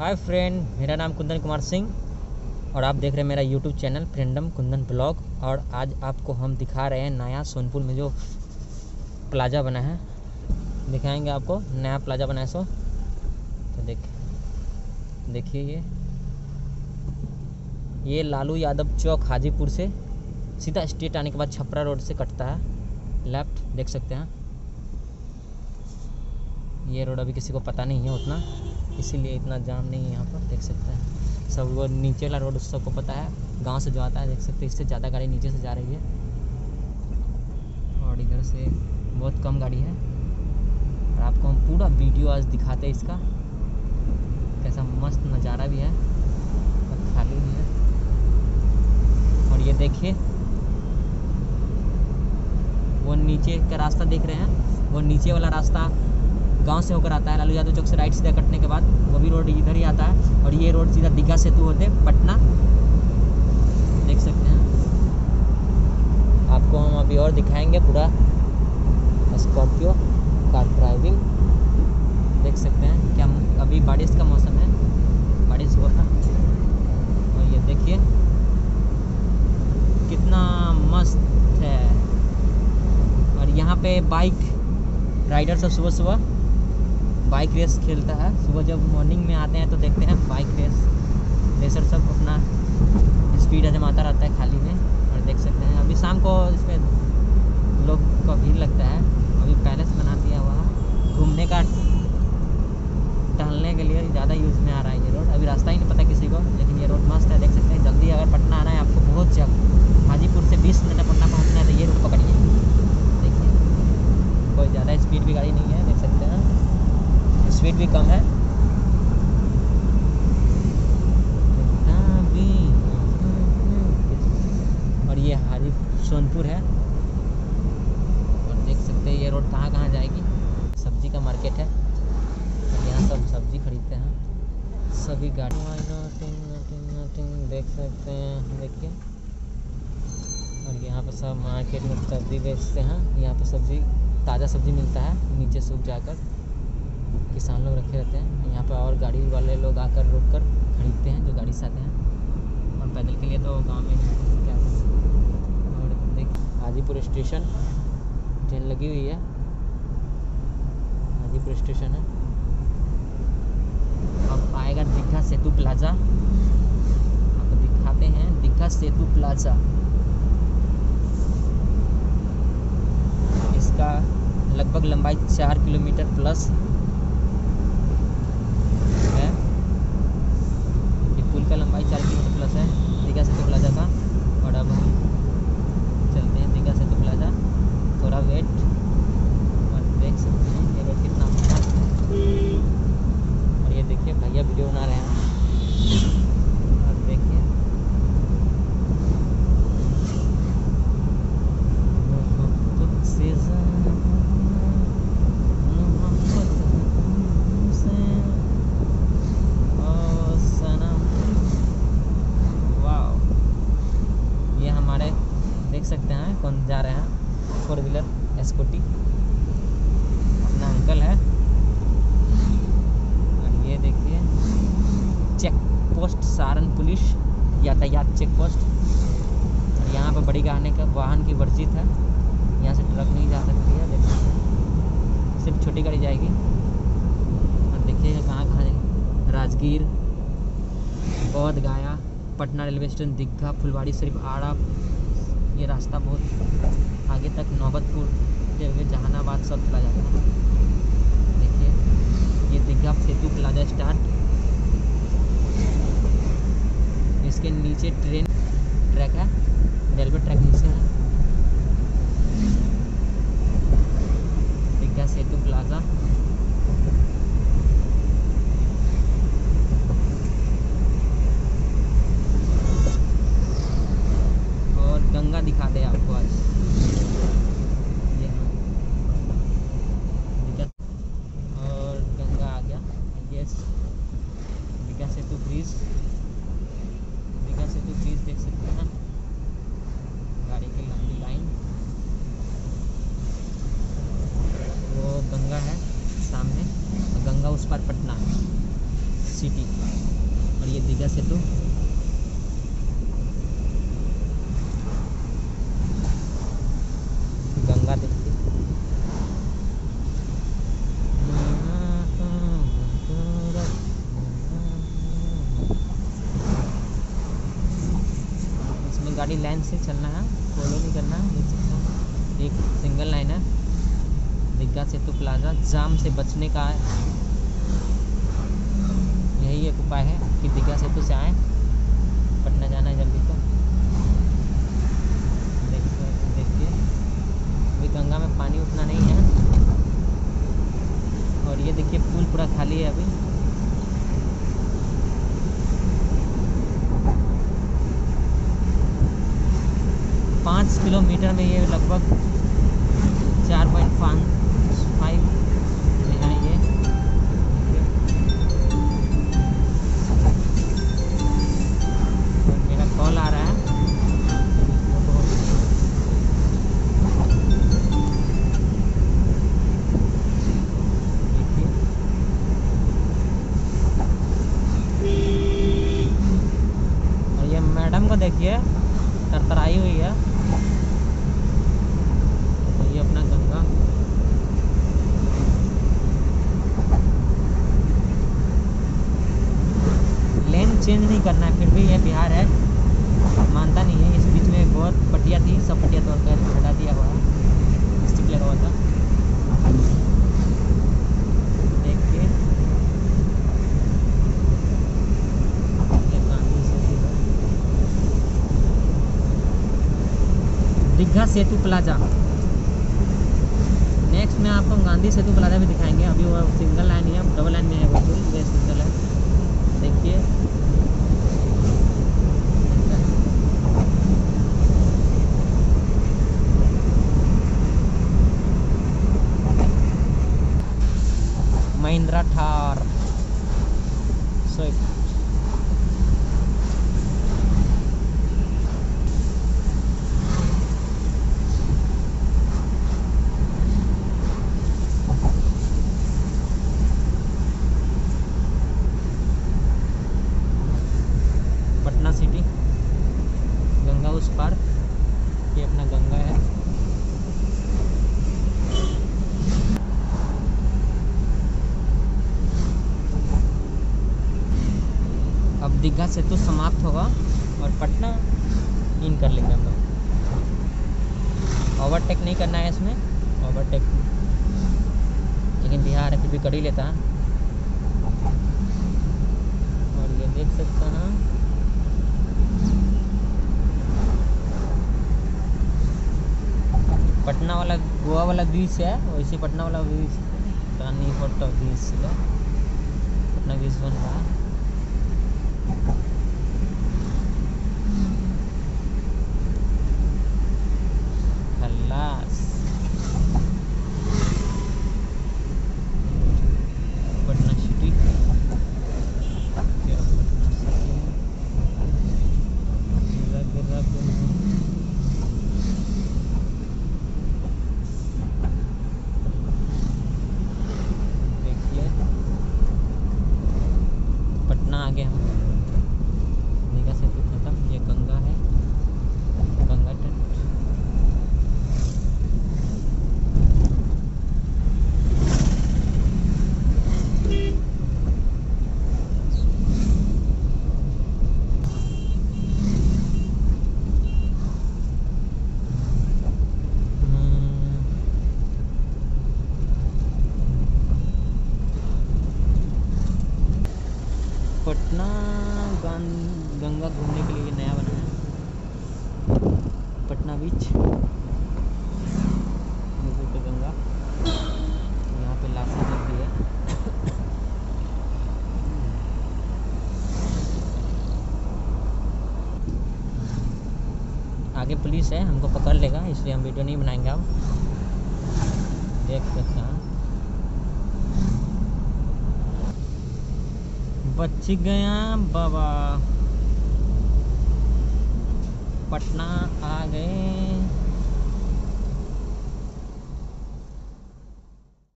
Hi friend मेरा नाम कुंदन कुमार सिंह और आप देख रहे हैं मेरा यूट्यूब चैनल फ्रेंडम कुंदन ब्लॉग और आज आपको हम दिखा रहे हैं नया सोनपुर में जो प्लाजा बना है। दिखाएँगे आपको, नया प्लाजा बना है सो। तो देख, देखिए ये। ये लालू यादव चौक हाजीपुर से सीधा स्ट्रेट आने के बाद छपरा रोड से कटता है। लेफ़्ट देख सकते हैं ये रोड अभी किसी को पता नहीं है उतना, इसीलिए इतना जाम नहीं है यहाँ पर, देख सकते हैं। सब वो नीचे वाला रोड सबको पता है, गाँव से जो आता है देख सकते हैं, इससे ज़्यादा गाड़ी नीचे से जा रही है। और इधर से बहुत कम गाड़ी है। और आपको हम पूरा वीडियो आज दिखाते हैं इसका। कैसा मस्त नज़ारा भी है, और खाली भी है। और ये देखिए, वो नीचे का रास्ता देख रहे हैं, वो नीचे वाला रास्ता गाँव से होकर आता है। लालू यादव चौक से राइट सीधा कटने के बाद वो भी रोड इधर ही आता है और ये रोड सीधा दीघा सेतु होते पटना। देख सकते हैं आपको हम अभी और दिखाएँगे पूरा स्कॉर्पियो कार ड्राइविंग देख सकते हैं क्या अभी बारिश का मौसम है। बारिश हुआ था। और ये देखिए कितना मस्त है। और यहाँ पे बाइक राइडर सब सुबह सुबह बाइक रेस खेलता है। सुबह जब मॉर्निंग में आते हैं तो देखते हैं बाइक रेस रेसर सब अपना स्पीड जमाता रहता है खाली में और देख सकते हैं। अभी शाम को इसमें लोग का भीड़ लगता है। अभी पैलेस बना दिया हुआ घूमने का टहलने के लिए ज़्यादा यूज़ में आ रहा है ये रोड अभी रास्ता ही नहीं पता किसी को, लेकिन ये रोड मस्त है। देख सकते हैं, जल्दी अगर पटना आना है आपको बहुत जल्द। हाजीपुर से 20 मिनट में पटना पहुँचना है तो ये रोड पकड़िए देखिए कोई ज़्यादा स्पीड भी गाड़ी नहीं है देख सकते हैं स्पीड भी कम है। और ये हाजी सोनपुर है। और देख सकते हैं ये रोड कहाँ कहाँ जाएगी। सब्ज़ी का मार्केट है। और यहाँ सब सब्ज़ी खरीदते हैं। सभी गाड़ी। देख सकते हैं। देखिए। और यहाँ पर सब मार्केट में सब्ज़ी बेचते हैं। यहाँ पर सब्ज़ी, ताज़ा सब्ज़ी मिलता है। नीचे सूख जाकर। किसान लोग रखे रहते हैं। यहाँ पर और गाड़ी वाले लोग आकर रुक कर खरीदते हैं, जो गाड़ी से आते हैं। और पैदल के लिए तो गाँव में क्या और देख, हाजीपुर स्टेशन, ट्रेन लगी हुई है। हाजीपुर स्टेशन है। अब आएगा दीघा सेतु प्लाजा। आपको दिखाते हैं दीघा सेतु प्लाजा। इसका लगभग लंबाई चार किलोमीटर प्लस है का लंबाई चार किलोमीटर प्लस है दीघा से प्लाजा का और अब हम चलते हैं दीघा सेतु प्लाजा थोड़ा वेट और देख सकते हैं ये रोड कितना मस्त है और ये देखिए भैया वीडियो बना रहे हैं और देखिए मोहब्बत से ज़्यादा मोहब्बत हमसे ओ सनम वाह ये हमारे देख सकते हैं कौन जा रहे हैं फोर व्हीलर स्कूटी अपना अंकल है और ये देखिए चेक पोस्ट सारण पुलिस यातायात चेक पोस्ट यहाँ पर बड़ी गाने का वाहन की वर्जित है यहाँ से ट्रक नहीं जा सकती है, देख। सकते सिर्फ़ छोटी गाड़ी जाएगी। और देखिए कहाँ कहाँ जाएगी। राजगीर, बौद्ध गया, पटना रेलवे स्टेशन दिग्घा फुलवाड़ी शरीफ आड़ा। ये रास्ता बहुत आगे तक नौबतपुर हुए जहानाबाद सब चला जाता है। देखिए, ये दीघा सेतु प्लाजा स्टार्ट। इसके नीचे ट्रेन ट्रैक है रेलवे ट्रैक नीचे है दीघा सेतु प्लाजा और गंगा दिखा दे आपको आज ये हाँ दीघा- और गंगा आ गया yes Digha Setu bridge Digha Setu bridge देख सकते हैं गाड़ी की लंबी लाइन है गंगा उस पर पटना सिटी और ये दीघा सेतु गंगा देखिए इसमें गाड़ी लाइन से चलना है फॉलो नहीं करना, देख सकते एक सिंगल लाइन है दीघा सेतु प्लाजा जाम से बचने का यही एक उपाय है कि दीघा सेतु से आए, पटना जाना है जल्दी तो देखिए देखिए अभी गंगा में पानी उतना नहीं है। और ये देखिए, पुल पूरा खाली है अभी। पाँच किलोमीटर में ये लगभग तरतराई हुई है। और ये अपना गंगा। लेन चेंज नहीं करना है, फिर भी ये बिहार है। मानता नहीं है, इस बीच में एक बहुत पटिया थी, सब पटिया तोड़ कर हटा दिया हुआ है। स्टिक लगा हुआ था देखिए ये गांधी सेतु है। दीघा सेतु प्लाजा। नेक्स्ट में आपको गांधी सेतु प्लाजा भी दिखाएँगे। अभी वो सिंगल लाइन ही डबल लाइन में है वो पुल ये सिंगल है देखिए। महिंद्रा थार। स्विफ्ट पटना सिटी गंगा उस पार ये अपना गंगा है अब दीघा से तो समाप्त होगा और पटना इन कर लेंगे हम लोग। ओवरटेक नहीं करना है इसमें ओवरटेक लेकिन बिहार फिर भी कर ही लेता। है और ये देख सकते हैं पटना वाला, गोवा वाला बीच है वैसे पटना वाला बीच। रानी बीच पटना बीच बन रहा। है Thank you. बीच गंगा यहाँ पे लासी है. आगे पुलिस है, हमको पकड़ लेगा, इसलिए हम वीडियो नहीं बनाएँगे अब. देख सकते हैं बच गया बाबा. पटना आ गए।